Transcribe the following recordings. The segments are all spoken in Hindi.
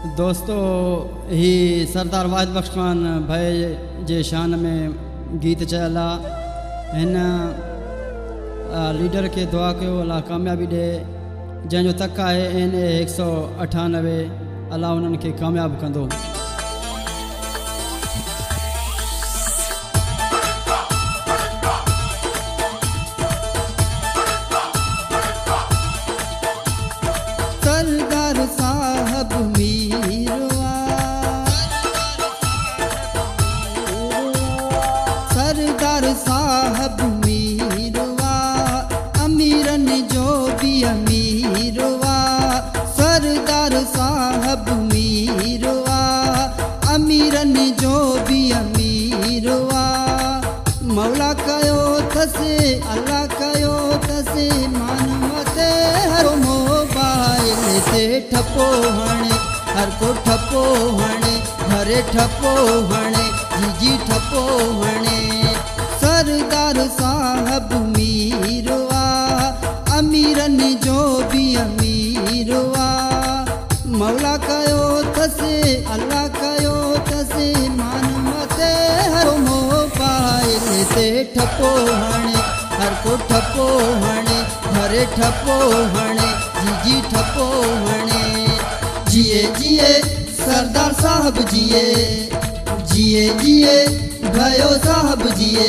दोस्तों, ही सरदार वाहिद बख्श खान भाई जे शान में गीत चयल आहे लीडर खे दुआ कयो अलाह कामयाबी ॾिए। जंहिंजो तक आहे एन ए हिकु सौ अठानवे अलाह उन्हनि खे कामयाबु सरदार साहब जो भी अमीरवा मौला कयो थसे अल्लाह कयो थसे मानवते हर मोबाइल ते ठपो हणे, हर को ठपो हणे हरे ठपो हणे जीजी ठपो हणे। सरदार साहब मीरवा ठपो हणे हर को ठपो हणे हरे ठपो हणे जीजी ठपो हणे जिए जिए सरदार साहब जिए जिए जिए भयो साहब जिए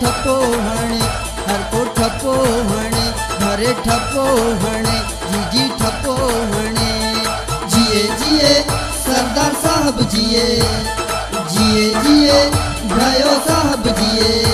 ठपो हणे हर को ठपो हणे हरे ठपो हणे जीजी ठपो हणे जिए जिए सरदार साहब जिए जिए जिए भयो साहब जिए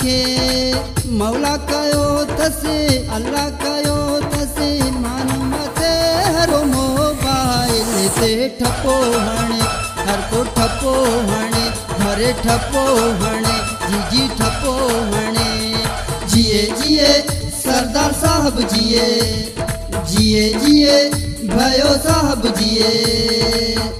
खे मौला कयो थसे अल्लाह कयो थसे मानवते हर मोबाइल ते ठपो हणे, हर को ठपो हणे हरे ठपो हणे, जीजी ठपो हणे। जिए जिए, सरदार साहब जिए जिए जिए, भयो साहब जिए।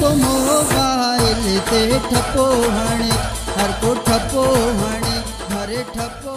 करो मोबाइल ते ठपो हणे हर को ठपो हणे हर ठपो